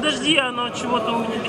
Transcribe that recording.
Подожди, оно чего-то у меня